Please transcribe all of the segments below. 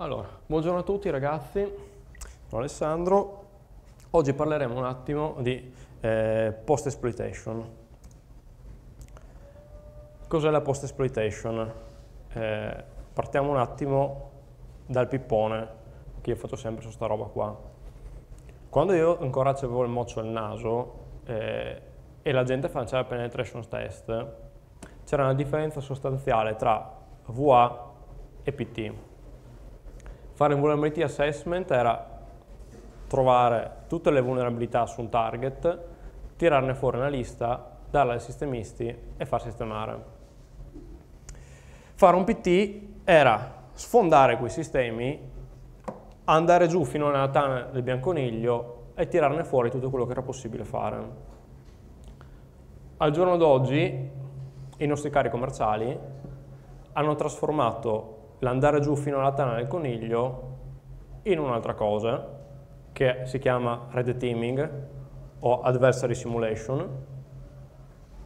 Allora, buongiorno a tutti ragazzi, sono Alessandro. Oggi parleremo un attimo di eh, post-exploitation. Cos'è la post-exploitation? Eh, partiamo un attimo dal pippone, che io faccio sempre su sta roba qua. Quando io ancora avevo il moccio al naso eh, e la gente faceva penetration test, c'era una differenza sostanziale tra VA e PT Fare un vulnerability assessment era trovare tutte le vulnerabilità su un target, tirarne fuori una lista, darla ai sistemisti e far sistemare. Fare un PT era sfondare quei sistemi, andare giù fino alla tana del bianconiglio e tirarne fuori tutto quello che era possibile fare. Al giorno d'oggi i nostri cari commerciali hanno trasformato l'andare giù fino alla tana del coniglio in un'altra cosa che si chiama red teaming o adversary simulation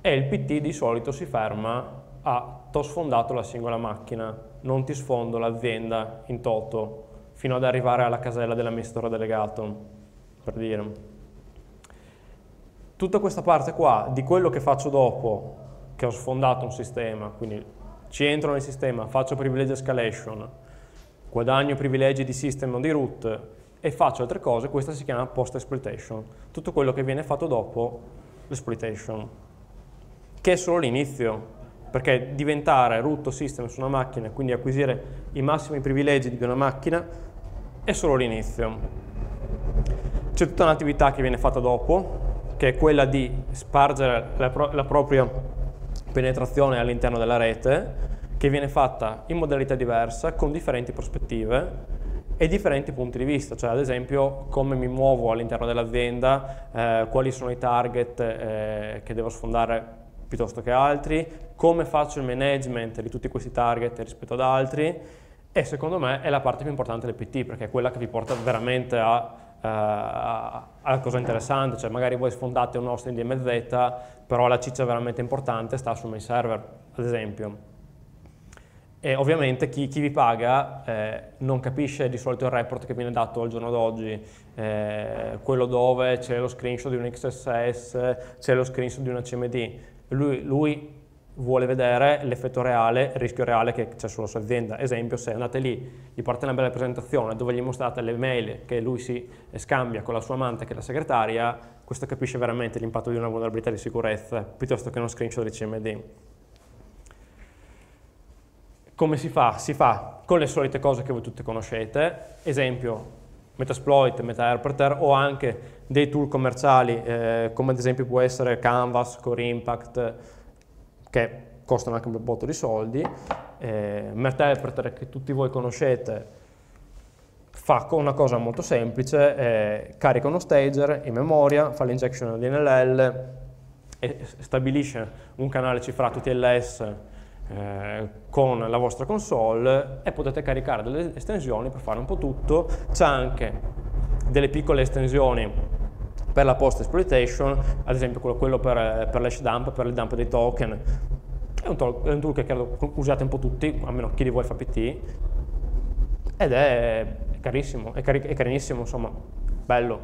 e il PT di solito si ferma a ti ho sfondato la singola macchina, non ti sfondo l'azienda in toto fino ad arrivare alla casella dell'amministratore delegato, per dire. Tutta questa parte qua di quello che faccio dopo che ho sfondato un sistema, quindi ci entro nel sistema, faccio privilege escalation, guadagno privilegi di system o di root e faccio altre cose, questa si chiama post exploitation, tutto quello che viene fatto dopo l'exploitation, che è solo l'inizio, perché diventare root o system su una macchina quindi acquisire i massimi privilegi di una macchina è solo l'inizio. C'è tutta un'attività che viene fatta dopo, che è quella di spargere la, pro la propria penetrazione all'interno della rete che viene fatta in modalità diversa, con differenti prospettive e differenti punti di vista, cioè ad esempio come mi muovo all'interno dell'azienda, eh, quali sono i target eh, che devo sfondare piuttosto che altri, come faccio il management di tutti questi target rispetto ad altri e secondo me è la parte più importante del PT perché è quella che vi porta veramente a alla cosa interessante, cioè magari voi sfondate un nostro in DMZ, però la ciccia veramente importante sta sul main server, ad esempio. E ovviamente chi, chi vi paga eh, non capisce di solito il report che viene dato al giorno d'oggi, eh, quello dove c'è lo screenshot di un XSS, c'è lo screenshot di una CMD. Lui, lui vuole vedere l'effetto reale, il rischio reale che c'è sulla sua azienda. Esempio, se andate lì, gli portate una bella presentazione dove gli mostrate le mail che lui si scambia con la sua amante che è la segretaria, questo capisce veramente l'impatto di una vulnerabilità di sicurezza piuttosto che uno screenshot di CMD. Come si fa? Si fa con le solite cose che voi tutte conoscete, esempio Metasploit, MetaInterpreter o anche dei tool commerciali eh, come ad esempio può essere Canvas, Core Impact, che costano anche un botto di soldi. Eh, Interpreter che tutti voi conoscete fa una cosa molto semplice, eh, carica uno stager in memoria, fa l'injection DNLL e stabilisce un canale cifrato TLS eh, con la vostra console e potete caricare delle estensioni per fare un po' tutto. C'è anche delle piccole estensioni per la post exploitation, ad esempio quello per, per l'hash dump, per il dump dei token, è un, tool, è un tool che credo usate un po' tutti, almeno chi di voi fa PT, ed è carissimo, è, cari è carinissimo, insomma, bello.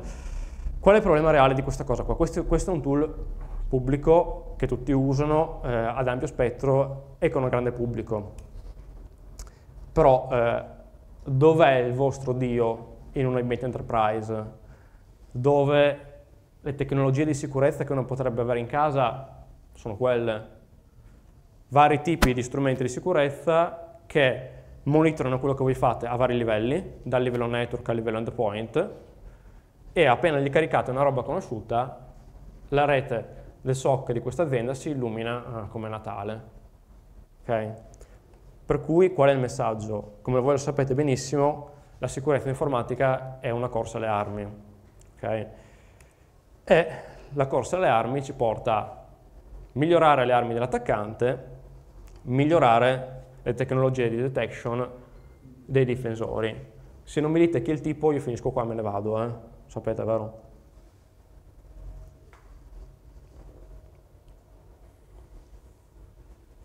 Qual è il problema reale di questa cosa qua? Questo, questo è un tool pubblico che tutti usano eh, ad ampio spettro e con un grande pubblico. Però eh, dov'è il vostro Dio in un ambient enterprise? Dove le tecnologie di sicurezza che uno potrebbe avere in casa sono quelle. Vari tipi di strumenti di sicurezza che monitorano quello che voi fate a vari livelli, dal livello network al livello endpoint, e appena gli caricate una roba conosciuta, la rete del SOC di questa azienda si illumina uh, come Natale. Okay? Per cui qual è il messaggio? Come voi lo sapete benissimo, la sicurezza informatica è una corsa alle armi. Okay? E la corsa alle armi ci porta a migliorare le armi dell'attaccante, migliorare le tecnologie di detection dei difensori. Se non mi dite chi è il tipo, io finisco qua e me ne vado, eh? sapete, vero?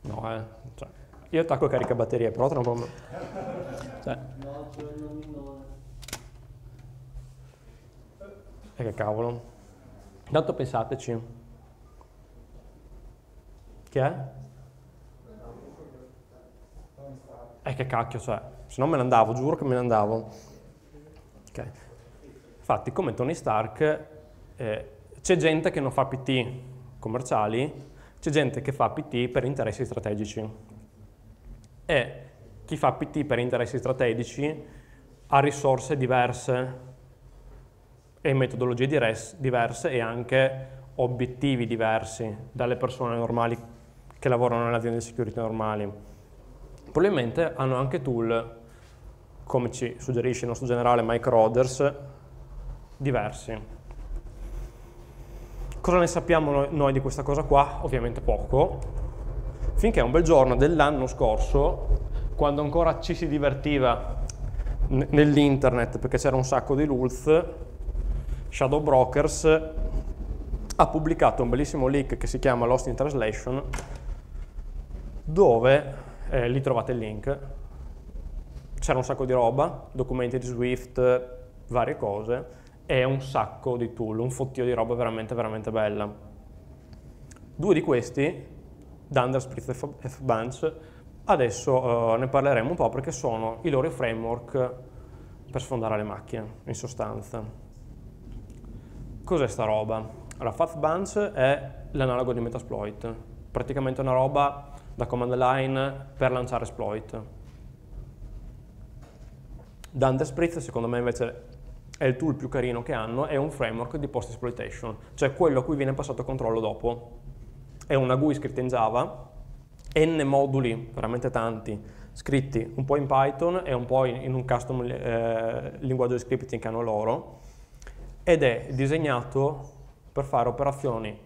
No, eh? Cioè, io attacco carica batterie, però tra un po'... Cioè. E che cavolo. Intanto pensateci. Che è? E che cacchio, cioè, se no me ne andavo, giuro che me ne andavo. Okay. Infatti, come Tony Stark, eh, c'è gente che non fa PT commerciali, c'è gente che fa PT per interessi strategici. E chi fa PT per interessi strategici ha risorse diverse e metodologie diverse e anche obiettivi diversi dalle persone normali che lavorano nelle aziende di security normali. Probabilmente hanno anche tool, come ci suggerisce il nostro generale Mike Roders, diversi. Cosa ne sappiamo noi di questa cosa qua? Ovviamente poco, finché un bel giorno dell'anno scorso, quando ancora ci si divertiva nell'internet perché c'era un sacco di lulz, Shadow Brokers ha pubblicato un bellissimo leak che si chiama Lost in Translation, dove, eh, lì trovate il link, c'era un sacco di roba, documenti di Swift, varie cose, e un sacco di tool, un fottio di roba veramente, veramente bella. Due di questi, Dunderspritz e F-Bunch, adesso uh, ne parleremo un po' perché sono i loro framework per sfondare le macchine, in sostanza. Cos'è sta roba? Allora, FatBunch è l'analogo di Metasploit, praticamente una roba da command line per lanciare exploit. Dunderspritz, secondo me invece è il tool più carino che hanno, è un framework di post-exploitation, cioè quello a cui viene passato controllo dopo. È una GUI scritta in Java, n moduli, veramente tanti, scritti un po' in Python e un po' in un custom eh, linguaggio di scripting che hanno loro, ed è disegnato per fare operazioni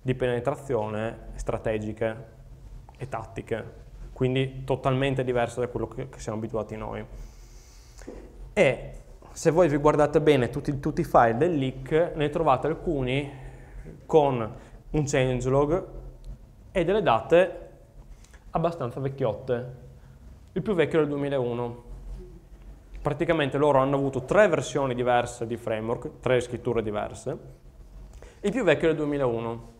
di penetrazione strategiche e tattiche, quindi totalmente diverse da quello che, che siamo abituati noi. E se voi vi guardate bene tutti, tutti, i file del leak, ne trovate alcuni con un changelog e delle date abbastanza vecchiotte. Il più vecchio è del 2001. Praticamente loro hanno avuto tre versioni diverse di framework, tre scritture diverse. Il più vecchio è del 2001,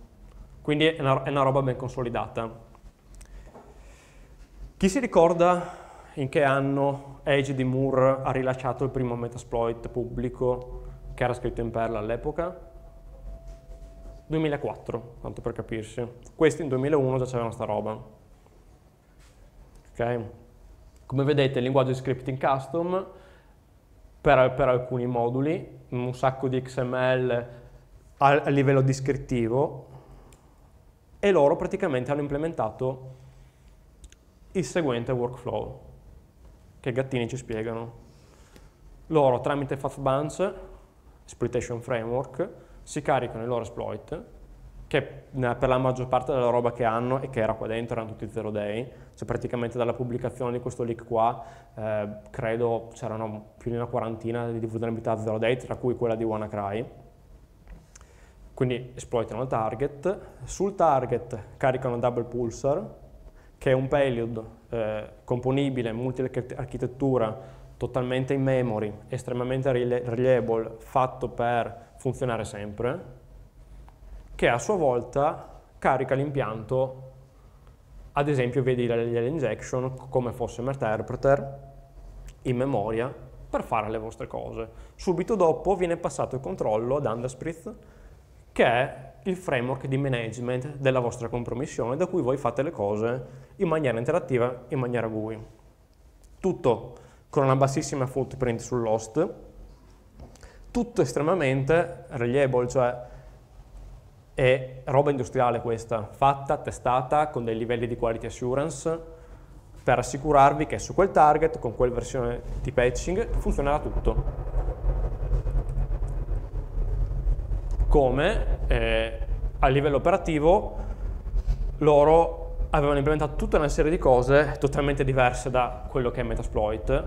quindi è una, è una roba ben consolidata. Chi si ricorda in che anno Age di Moore ha rilasciato il primo Metasploit pubblico che era scritto in Perl all'epoca? 2004, tanto per capirsi. Questi in 2001 già c'avevano sta roba. Ok? Come vedete il linguaggio di scripting custom per, per alcuni moduli, un sacco di XML a, a livello descrittivo e loro praticamente hanno implementato il seguente workflow che i gattini ci spiegano. Loro tramite FastBunch, Exploitation Framework, si caricano i loro exploit, che per la maggior parte della roba che hanno e che era qua dentro erano tutti zero day, cioè praticamente dalla pubblicazione di questo leak qua eh, credo c'erano più di una quarantina di vulnerabilità zero day, tra cui quella di WannaCry. Quindi esploitano il target, sul target caricano double pulsar, che è un payload eh, componibile, multi-architettura, totalmente in memory, estremamente reliable, fatto per funzionare sempre, che a sua volta carica l'impianto, ad esempio vedi l'injection come fosse Interpreter, in memoria, per fare le vostre cose. Subito dopo viene passato il controllo ad Underspritz, che è il framework di management della vostra compromissione da cui voi fate le cose in maniera interattiva, in maniera GUI. Tutto con una bassissima footprint sull'host, tutto estremamente reliable, cioè è roba industriale questa, fatta, testata con dei livelli di quality assurance per assicurarvi che su quel target, con quella versione di patching, funzionerà tutto. come eh, a livello operativo loro avevano implementato tutta una serie di cose totalmente diverse da quello che è Metasploit,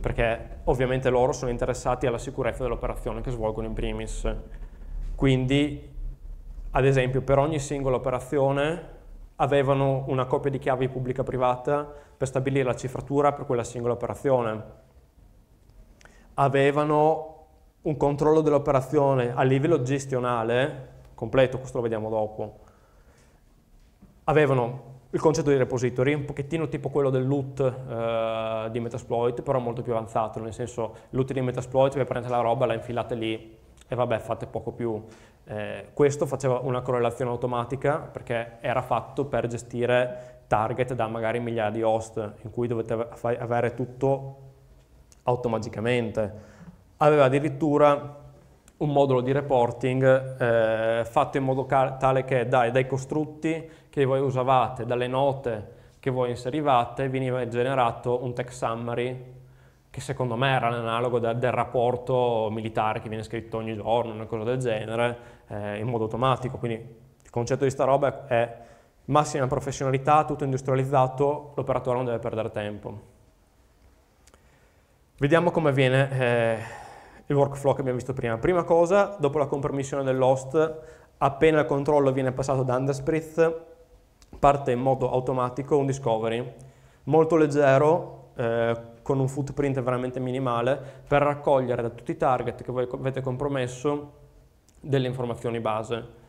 perché ovviamente loro sono interessati alla sicurezza dell'operazione che svolgono in primis. Quindi, ad esempio, per ogni singola operazione avevano una coppia di chiavi pubblica-privata per stabilire la cifratura per quella singola operazione. Avevano un controllo dell'operazione a livello gestionale, completo, questo lo vediamo dopo. Avevano il concetto di repository, un pochettino tipo quello del loot eh, di Metasploit, però molto più avanzato, nel senso loot di Metasploit, vi prendete la roba, la infilate lì e vabbè fate poco più. Eh, questo faceva una correlazione automatica perché era fatto per gestire target da magari migliaia di host in cui dovete avere tutto automaticamente. Aveva addirittura un modulo di reporting eh, fatto in modo tale che dai, dai costrutti che voi usavate, dalle note che voi inserivate, veniva generato un text summary che secondo me era l'analogo del, del, rapporto militare che viene scritto ogni giorno, una cosa del genere, eh, in modo automatico. Quindi il concetto di sta roba è massima professionalità, tutto industrializzato, l'operatore non deve perdere tempo. Vediamo come avviene eh, il workflow che abbiamo visto prima. Prima cosa, dopo la compromissione dell'host, appena il controllo viene passato da Underspritz, parte in modo automatico un discovery, molto leggero, eh, con un footprint veramente minimale per raccogliere da tutti i target che voi avete compromesso delle informazioni base.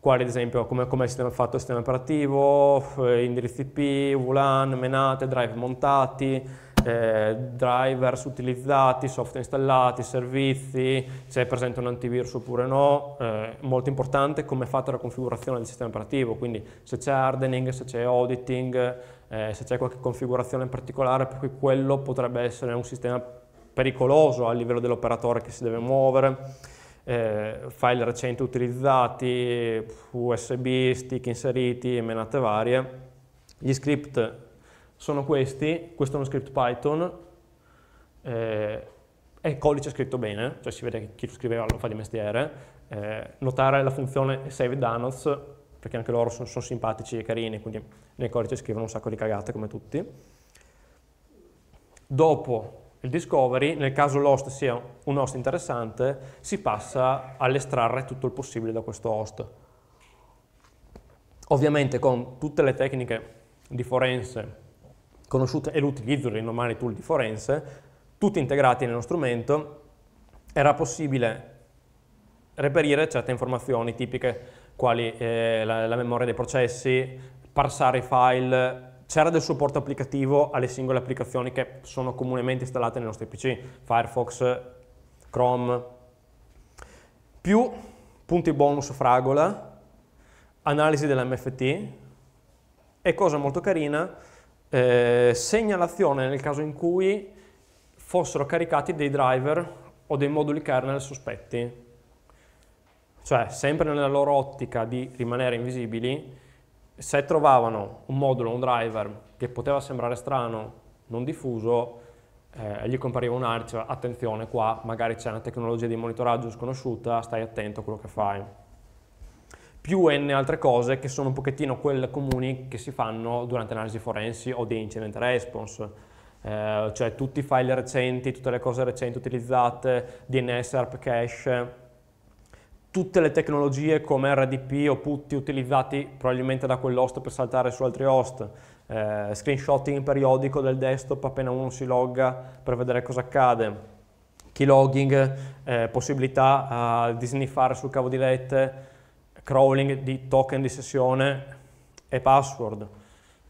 Quali ad esempio come, come è fatto il sistema operativo, eh, indirizzi IP, VLAN, menate, drive montati, eh, drivers utilizzati, software installati, servizi, se è presente un antivirus oppure no, eh, molto importante come è fatta la configurazione del sistema operativo, quindi se c'è hardening, se c'è auditing, eh, se c'è qualche configurazione in particolare, per cui quello potrebbe essere un sistema pericoloso a livello dell'operatore che si deve muovere, eh, file recenti utilizzati, USB, stick inseriti, menate varie. Gli script sono questi, questo è uno script Python, eh, è codice scritto bene, cioè si vede che chi lo scriveva lo fa di mestiere, eh, notare la funzione save downloads perché anche loro sono, sono simpatici e carini, quindi nel codice scrivono un sacco di cagate come tutti. Dopo il discovery, nel caso l'host sia un host interessante, si passa all'estrarre tutto il possibile da questo host. Ovviamente con tutte le tecniche di forense conosciute e l'utilizzo dei normali tool di forense, tutti integrati nello strumento, era possibile reperire certe informazioni tipiche quali eh, la, la, memoria dei processi, parsare i file, c'era del supporto applicativo alle singole applicazioni che sono comunemente installate nei nostri PC, Firefox, Chrome, più punti bonus fragola, analisi dell'MFT e cosa molto carina, eh, segnalazione nel caso in cui fossero caricati dei driver o dei moduli kernel sospetti. Cioè, sempre nella loro ottica di rimanere invisibili, se trovavano un modulo, un driver che poteva sembrare strano, non diffuso, eh, gli compariva un ARC, attenzione qua, magari c'è una tecnologia di monitoraggio sconosciuta, stai attento a quello che fai. Più N altre cose che sono un pochettino quelle comuni che si fanno durante analisi forensi o di incident response, eh, cioè tutti i file recenti, tutte le cose recenti utilizzate, DNS, ARP cache, tutte le tecnologie come RDP o PUTTI utilizzati probabilmente da quell'host per saltare su altri host, eh, screenshotting periodico del desktop appena uno si logga per vedere cosa accade, keylogging, eh, possibilità uh, di sniffare sul cavo di rete, crawling di token di sessione e password.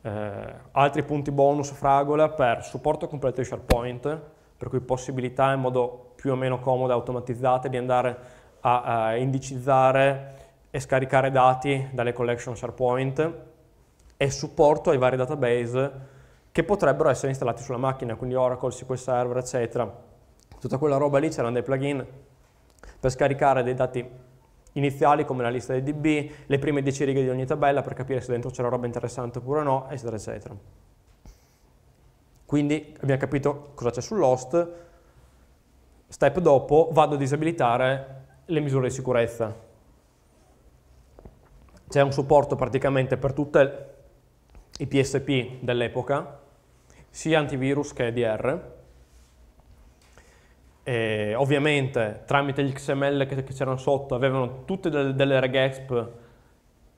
Eh, altri punti bonus fragola per supporto completo di SharePoint, per cui possibilità in modo più o meno comodo e automatizzate di andare a, a indicizzare e scaricare dati dalle collection SharePoint e supporto ai vari database che potrebbero essere installati sulla macchina, quindi Oracle, SQL Server, eccetera. Tutta quella roba lì c'erano dei plugin per scaricare dei dati iniziali come la lista dei DB, le prime 10 righe di ogni tabella per capire se dentro c'era roba interessante oppure no, eccetera, eccetera. Quindi abbiamo capito cosa c'è sull'host, step dopo vado a disabilitare le misure di sicurezza. C'è un supporto praticamente per tutti i PSP dell'epoca, sia antivirus che EDR. E ovviamente tramite gli XML che, che c'erano sotto avevano tutte delle, delle regexp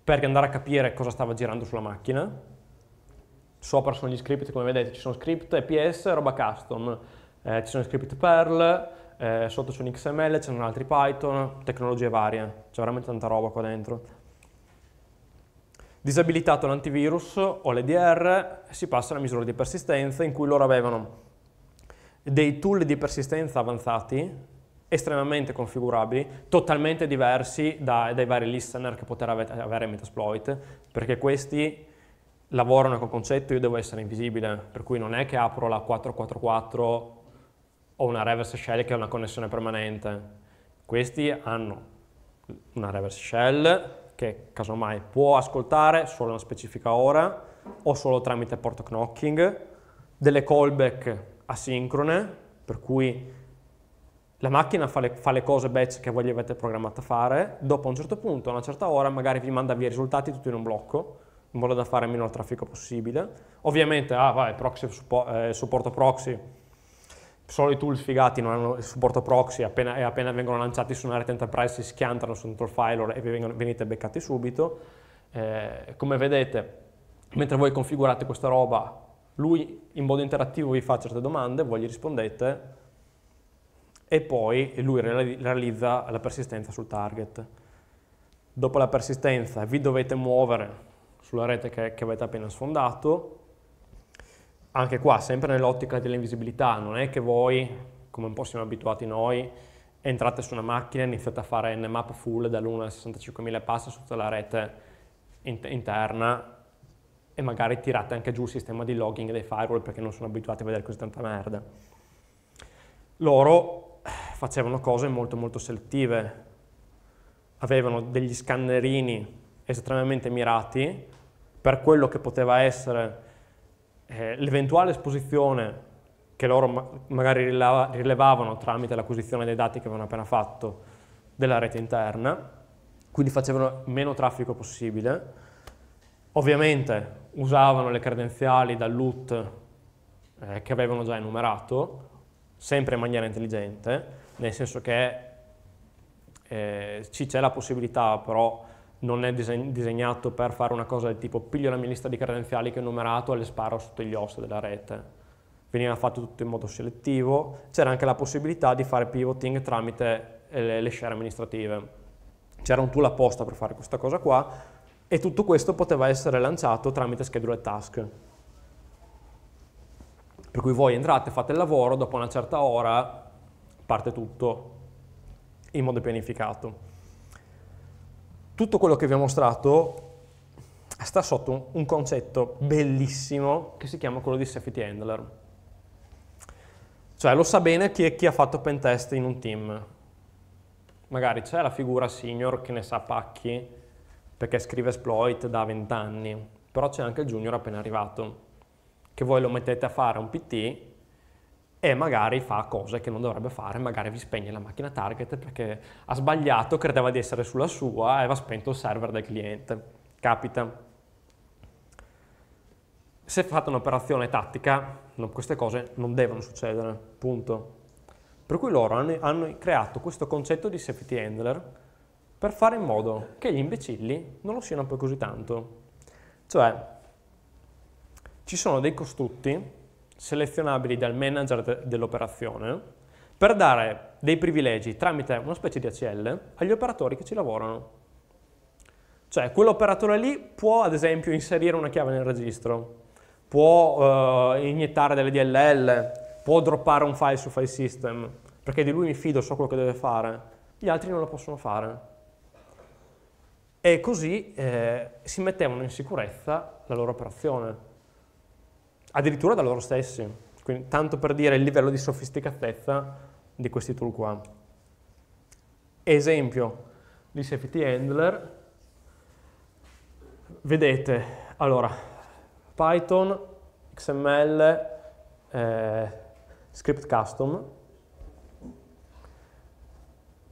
per andare a capire cosa stava girando sulla macchina. Sopra sono gli script, come vedete, ci sono script EPS, roba custom, eh, ci sono script Perl, eh, sotto c'è un XML, c'è un altri Python, tecnologie varie, c'è veramente tanta roba qua dentro. Disabilitato l'antivirus o l'EDR, si passa alla misura di persistenza in cui loro avevano dei tool di persistenza avanzati, estremamente configurabili, totalmente diversi da, dai vari listener che potrà avere Metasploit, perché questi lavorano con concetto io devo essere invisibile, per cui non è che apro la 444 o una reverse shell che ha una connessione permanente. Questi hanno una reverse shell che casomai può ascoltare solo una specifica ora o solo tramite port knocking, delle callback asincrone, per cui la macchina fa le, fa le, cose batch che voi gli avete programmato a fare, dopo un certo punto, a una certa ora, magari vi manda via i risultati tutti in un blocco, in modo da fare il minor traffico possibile. Ovviamente, ah vai, proxy, suppo- eh, supporto proxy, solo i tool sfigati non hanno il supporto proxy appena, e appena vengono lanciati su una rete enterprise si schiantano su un control file e vengono, venite beccati subito. Eh, come vedete, mentre voi configurate questa roba, lui in modo interattivo vi fa certe domande, voi gli rispondete e poi lui realizza la persistenza sul target. Dopo la persistenza vi dovete muovere sulla rete che, che avete appena sfondato, anche qua sempre nell'ottica dell'invisibilità, non è che voi, come un po' siamo abituati noi, entrate su una macchina e iniziate a fare nmap full dall'1 al 65.000 pass su tutta la rete interna e magari tirate anche giù il sistema di logging dei firewall perché non sono abituati a vedere così tanta merda. Loro facevano cose molto molto selettive, avevano degli scannerini estremamente mirati per quello che poteva essere eh, l'eventuale esposizione che loro ma magari rilevavano tramite l'acquisizione dei dati che avevano appena fatto della rete interna, quindi facevano meno traffico possibile, Ovviamente usavano le credenziali dal loot eh, che avevano già enumerato, sempre in maniera intelligente, nel senso che eh, ci c'è la possibilità, però non è diseg disegnato per fare una cosa del tipo piglio la mia lista di credenziali che ho enumerato e le sparo sotto gli host della rete. Veniva fatto tutto in modo selettivo, c'era anche la possibilità di fare pivoting tramite eh, le share amministrative. C'era un tool apposta per fare questa cosa qua, e tutto questo poteva essere lanciato tramite schedule task. Per cui voi entrate, fate il lavoro, dopo una certa ora parte tutto in modo pianificato. Tutto quello che vi ho mostrato sta sotto un concetto bellissimo che si chiama quello di safety handler. Cioè lo sa bene chi, è, chi ha fatto pentest in un team. Magari c'è la figura senior che ne sa pacchi, perché scrive exploit da 20 anni, però c'è anche il junior appena arrivato, che voi lo mettete a fare un PT e magari fa cose che non dovrebbe fare, magari vi spegne la macchina target perché ha sbagliato, credeva di essere sulla sua e va spento il server del cliente. Capita. Se fate un'operazione tattica, queste cose non devono succedere, punto. Per cui loro hanno, hanno creato questo concetto di safety handler per fare in modo che gli imbecilli non lo siano poi così tanto. Cioè, ci sono dei costrutti selezionabili dal manager de dell'operazione per dare dei privilegi tramite una specie di ACL agli operatori che ci lavorano. Cioè, quell'operatore lì può, ad esempio, inserire una chiave nel registro, può uh, iniettare delle DLL, può droppare un file su file system, perché di lui mi fido, so quello che deve fare. Gli altri non lo possono fare e così eh, si mettevano in sicurezza la loro operazione, addirittura da loro stessi, quindi tanto per dire il livello di sofisticatezza di questi tool qua. Esempio di safety handler, vedete, allora, Python, XML, eh, script custom,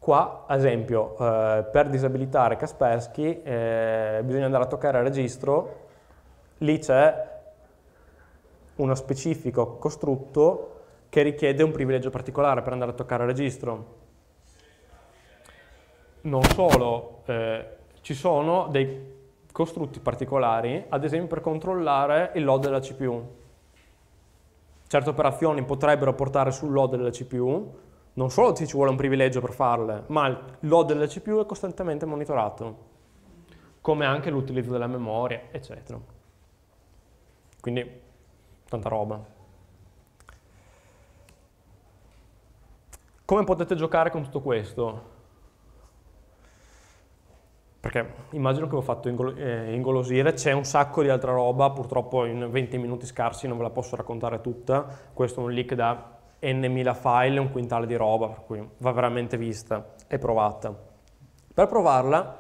Qua, ad esempio, eh, per disabilitare Kaspersky eh, bisogna andare a toccare il registro, lì c'è uno specifico costrutto che richiede un privilegio particolare per andare a toccare il registro. Non solo, eh, ci sono dei costrutti particolari, ad esempio per controllare il load della CPU. Certe operazioni potrebbero portare sul load della CPU, non solo ci vuole un privilegio per farle, ma il load della CPU è costantemente monitorato, come anche l'utilizzo della memoria, eccetera. Quindi, tanta roba. Come potete giocare con tutto questo? perché immagino che ho fatto eh, ingolosire, c'è un sacco di altra roba, purtroppo in 20 minuti scarsi non ve la posso raccontare tutta, questo è un leak da n mila file, un quintale di roba, per cui va veramente vista e provata. Per provarla,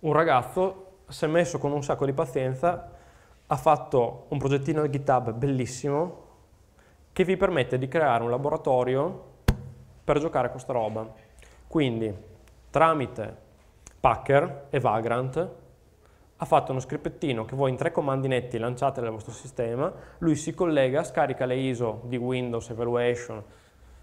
un ragazzo si è messo con un sacco di pazienza, ha fatto un progettino di GitHub bellissimo che vi permette di creare un laboratorio per giocare a questa roba. Quindi, tramite Packer e Vagrant ha fatto uno scrippettino che voi in tre comandi netti lanciate nel vostro sistema, lui si collega, scarica le ISO di Windows Evaluation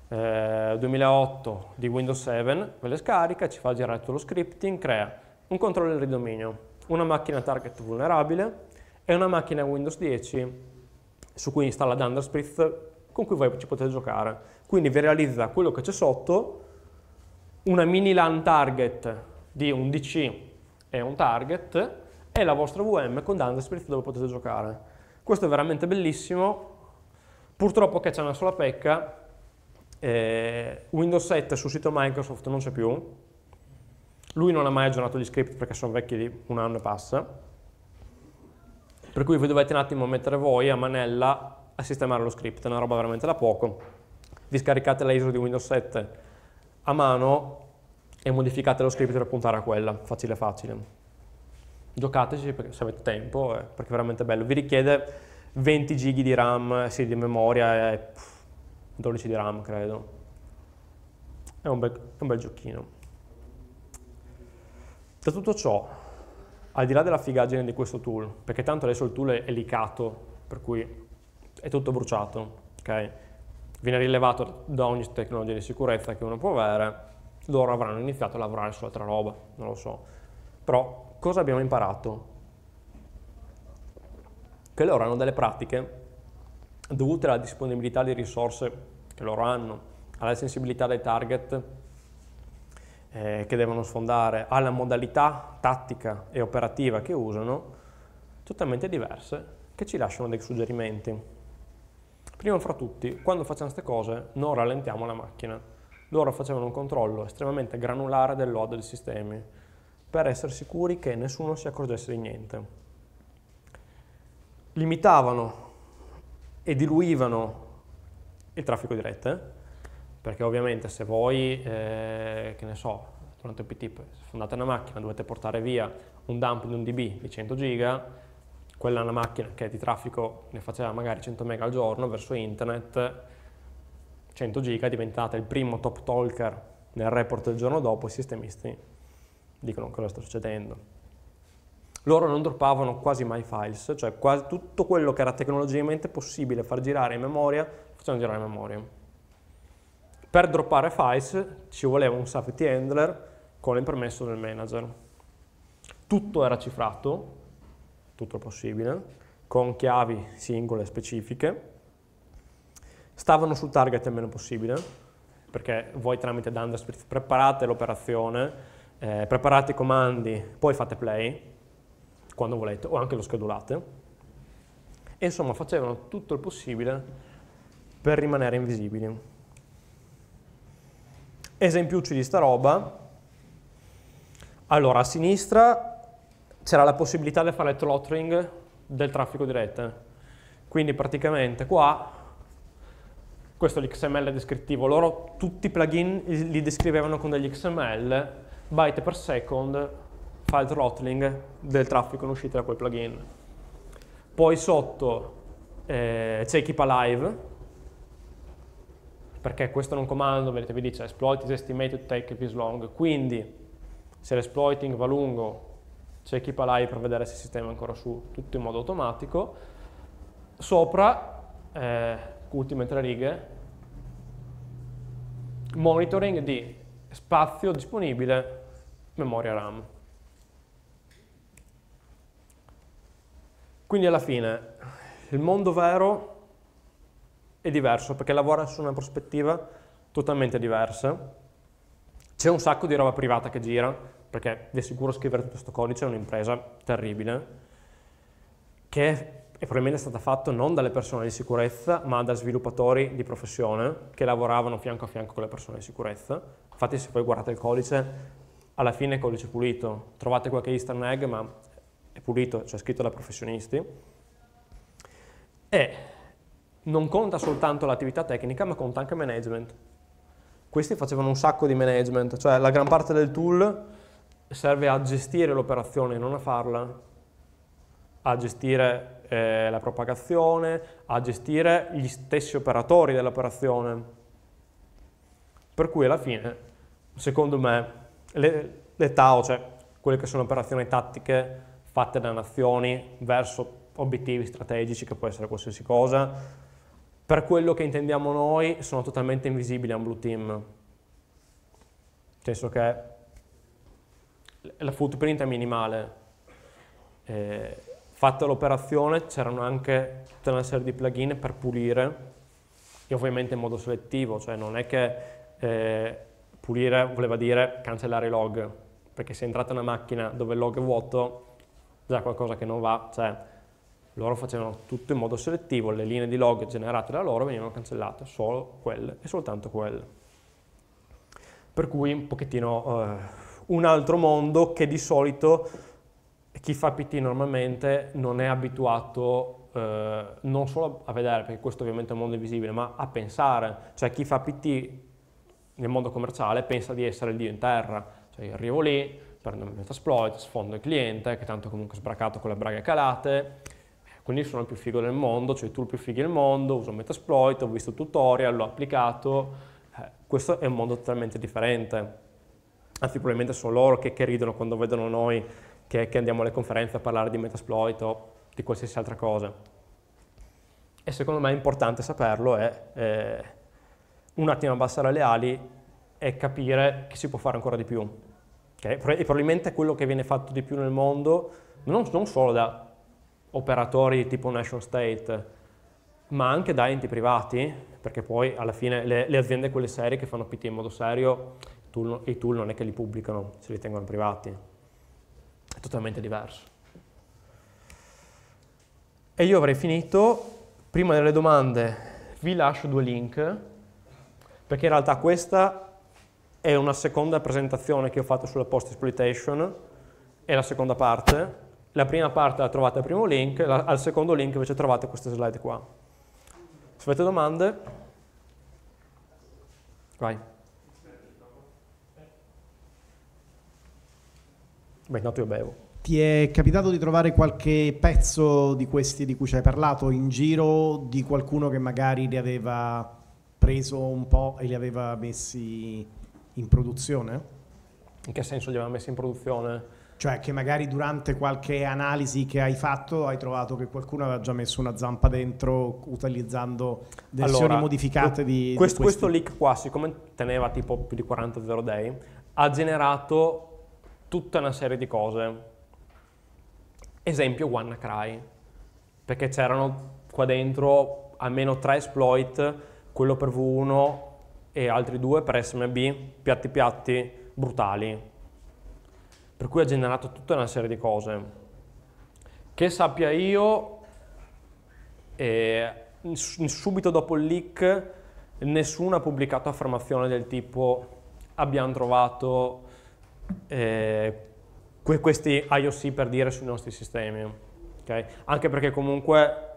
eh, 2008 di Windows 7, ve le scarica, ci fa girare tutto lo scripting, crea un controller di dominio, una macchina target vulnerabile e una macchina Windows 10 su cui installa Dunderspritz con cui voi ci potete giocare. Quindi vi realizza quello che c'è sotto, una mini LAN target di un DC e un target e la vostra VM con Dundersplit dove potete giocare. Questo è veramente bellissimo, purtroppo che c'è una sola pecca, eh, Windows 7 sul sito Microsoft non c'è più, lui non ha mai aggiornato gli script perché sono vecchi di un anno e passa, per cui vi dovete un attimo mettere voi a manella a sistemare lo script, è una roba veramente da poco. Vi scaricate la ISO di Windows 7 a mano e modificate lo script per puntare a quella, facile facile. Giocateci se avete tempo, eh, perché è veramente bello. Vi richiede 20 GB di RAM, sì, di memoria e 12 di RAM, credo. È un, bel, un bel giochino. Da tutto ciò, al di là della figaggine di questo tool, perché tanto adesso il tool è, licato, per cui è tutto bruciato, ok? Viene rilevato da ogni tecnologia di sicurezza che uno può avere, loro avranno iniziato a lavorare su altra roba, non lo so. Però cosa abbiamo imparato? Che loro hanno delle pratiche dovute alla disponibilità di risorse che loro hanno, alla sensibilità dei target eh, che devono sfondare, alla modalità tattica e operativa che usano, totalmente diverse, che ci lasciano dei suggerimenti. Prima fra tutti, quando facciamo queste cose, non rallentiamo la macchina loro facevano un controllo estremamente granulare del load dei sistemi per essere sicuri che nessuno si accorgesse di niente. Limitavano e diluivano il traffico di rete, perché ovviamente se voi, eh, che ne so, durante il PT, fondate una macchina dovete portare via un dump di un dB di 100 giga, quella è una macchina che di traffico ne faceva magari 100 mega al giorno verso internet, 100 giga è diventata il primo top talker nel report del giorno dopo, i sistemisti dicono cosa sta succedendo. Loro non droppavano quasi mai files, cioè quasi tutto quello che era tecnologicamente possibile far girare in memoria, facevano girare in memoria. Per droppare files ci voleva un safety handler con il permesso del manager. Tutto era cifrato, tutto possibile, con chiavi singole specifiche, stavano sul target il meno possibile, perché voi tramite Dundersplit preparate l'operazione, eh, preparate i comandi, poi fate play, quando volete, o anche lo schedulate, e insomma facevano tutto il possibile per rimanere invisibili. Esempiucci di sta roba, allora a sinistra c'era la possibilità di fare il throttling del traffico di rete, quindi praticamente qua questo è l'XML descrittivo, loro tutti i plugin li descrivevano con degli XML, byte per second, file throttling del traffico in uscita da quel plugin. Poi sotto eh, c'è Keep Alive, perché questo è un comando, vedete, vi dice exploit is estimated to take this long, quindi se l'exploiting va lungo c'è Keep Alive per vedere se il sistema è ancora su, tutto in modo automatico. Sopra, eh, ultime tre righe, monitoring di spazio disponibile, memoria RAM. Quindi alla fine il mondo vero è diverso perché lavora su una prospettiva totalmente diversa. C'è un sacco di roba privata che gira, perché vi assicuro scrivere tutto questo codice è un'impresa terribile, che è probabilmente stata fatta non dalle persone di sicurezza, ma da sviluppatori di professione che lavoravano fianco a fianco con le persone di sicurezza. Infatti se poi guardate il codice, alla fine è codice pulito. Trovate qualche easter egg, ma è pulito, cioè scritto da professionisti. E non conta soltanto l'attività tecnica, ma conta anche management. Questi facevano un sacco di management, cioè la gran parte del tool serve a gestire l'operazione, non a farla, a gestire eh, la propagazione, a gestire gli stessi operatori dell'operazione. Per cui alla fine, secondo me, le, le TAO, cioè quelle che sono operazioni tattiche fatte da nazioni verso obiettivi strategici, che può essere qualsiasi cosa, per quello che intendiamo noi sono totalmente invisibili a un blue team. Nel senso che la footprint è minimale. Eh, fatta l'operazione c'erano anche tutta una serie di plugin per pulire e ovviamente in modo selettivo, cioè non è che eh, pulire voleva dire cancellare i log, perché se entrate in una macchina dove il log è vuoto, già qualcosa che non va, cioè loro facevano tutto in modo selettivo, le linee di log generate da loro venivano cancellate, solo quelle e soltanto quelle. Per cui un pochettino eh, un altro mondo che di solito chi fa PT normalmente non è abituato eh, non solo a vedere, perché questo ovviamente è un mondo invisibile, ma a pensare. Cioè chi fa PT nel mondo commerciale pensa di essere il dio in terra, cioè io arrivo lì, prendo il metasploit, sfondo il cliente, che tanto comunque sbracato con le braghe calate, quindi sono il più figo del mondo, cioè il tool più figo del mondo, uso Metasploit, ho visto tutorial, l'ho applicato, eh, questo è un mondo totalmente differente. Anzi, probabilmente sono loro che, che ridono quando vedono noi che, che, andiamo alle conferenze a parlare di Metasploit o di qualsiasi altra cosa. E secondo me è importante saperlo e eh, un attimo abbassare le ali e capire che si può fare ancora di più. Okay? E probabilmente quello che viene fatto di più nel mondo, non, non solo da operatori tipo nation state, ma anche da enti privati, perché poi alla fine le, le aziende quelle serie che fanno PT in modo serio, tool, i tool non è che li pubblicano, se li tengono privati. È totalmente diverso. E io avrei finito, prima delle domande vi lascio due link, perché in realtà questa è una seconda presentazione che ho fatto sulla post exploitation, è la seconda parte, la prima parte la trovate al primo link, la, al secondo link invece trovate queste slide qua. Se avete domande, vai. Beh, intanto io bevo. Ti è capitato di trovare qualche pezzo di questi di cui ci hai parlato in giro di qualcuno che magari li aveva preso un po' e li aveva messi in produzione? In che senso li aveva messi in produzione? Cioè che magari durante qualche analisi che hai fatto hai trovato che qualcuno aveva già messo una zampa dentro utilizzando versioni allora, modificate di, questo, di questo leak qua, siccome teneva tipo più di 40 zero day, ha generato tutta una serie di cose. Esempio WannaCry, perché c'erano qua dentro almeno tre exploit, quello per V1 e altri due per SMB, piatti piatti brutali per cui ha generato tutta una serie di cose. Che sappia io, eh, subito dopo il leak nessuno ha pubblicato affermazioni del tipo abbiamo trovato eh, questi IOC per dire sui nostri sistemi. Okay? Anche perché comunque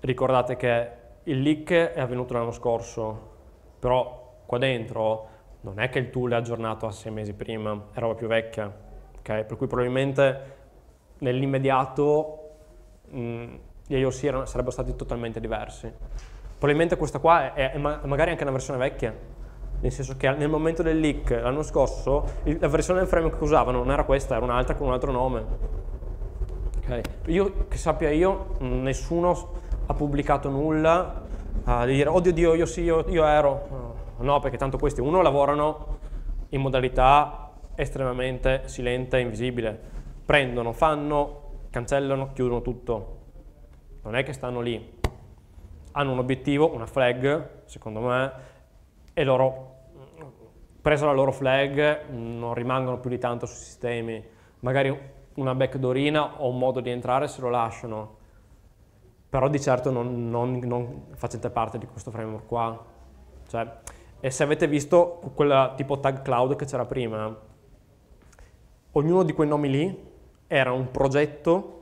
ricordate che il leak è avvenuto l'anno scorso, però qua dentro non è che il tool è aggiornato a sei mesi prima, è roba più vecchia okay? per cui probabilmente nell'immediato gli iOS erano, sarebbero stati totalmente diversi. Probabilmente questa qua è, è, ma- magari anche una versione vecchia, nel senso che nel momento del leak l'anno scorso il, la versione del framework che usavano non era questa, era un'altra con un altro nome. Okay. Io, che sappia io, nessuno ha pubblicato nulla a dire, oddio Dio, io sì, io, io ero. No, perché tanto questi, uno, lavorano in modalità estremamente silente e invisibile. Prendono, fanno, cancellano, chiudono tutto. non è che stanno lì, hanno un obiettivo, una flag, secondo me, e loro, presa la loro flag, non rimangono più di tanto sui sistemi, magari una backdoorina o un modo di entrare se lo lasciano, però di certo non, non, non facete parte di questo framework qua. Cioè, e se avete visto quella tipo tag cloud che c'era prima, ognuno di quei nomi lì era un progetto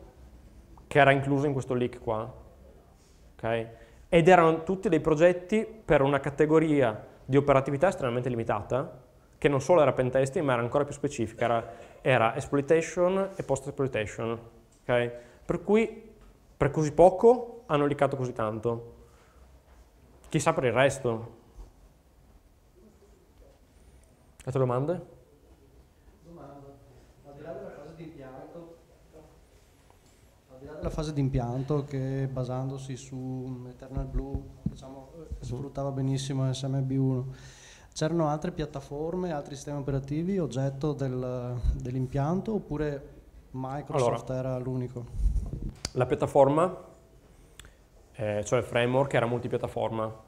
che era incluso in questo leak qua. Okay? Ed erano tutti dei progetti per una categoria di operatività estremamente limitata, che non solo era pentesting, ma era ancora più specifica, era, era exploitation e post-exploitation. Okay? Per cui per così poco hanno liccato così tanto. Chissà per il resto. Altre domande? Domanda. Al di là della fase di impianto, della fase di impianto che basandosi su Eternal Blue diciamo, sfruttava benissimo SMB1, c'erano altre piattaforme, altri sistemi operativi oggetto del, dell'impianto oppure Microsoft allora, era l'unico? La piattaforma, eh, cioè il framework, era multipiattaforma.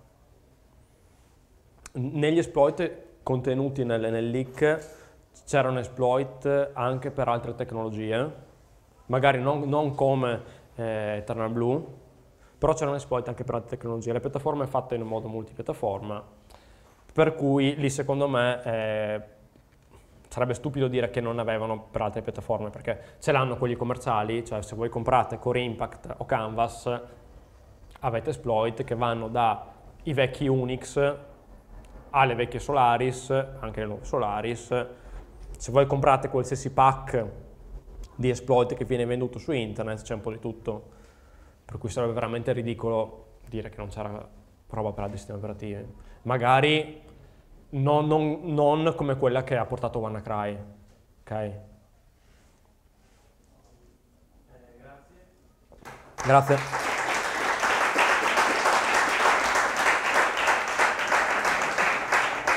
Negli exploit contenuti nel, nel leak c'erano esploit anche per altre tecnologie, magari non, non come eh, Eternal Blue, però c'erano esploit anche per altre tecnologie. La piattaforma è fatta in un modo multipiattaforma, per cui lì secondo me eh, sarebbe stupido dire che non avevano per altre piattaforme, perché ce l'hanno quelli commerciali, cioè se voi comprate Core Impact o Canvas, avete exploit che vanno dai vecchi Unix alle vecchie Solaris, anche le nuove Solaris. Se voi comprate qualsiasi pack di exploit che viene venduto su internet, c'è un po' di tutto. Per cui sarebbe veramente ridicolo dire che non c'era roba per altri sistemi operativi. Magari non, non, non come quella che ha portato WannaCry. Ok? Eh, grazie. Grazie.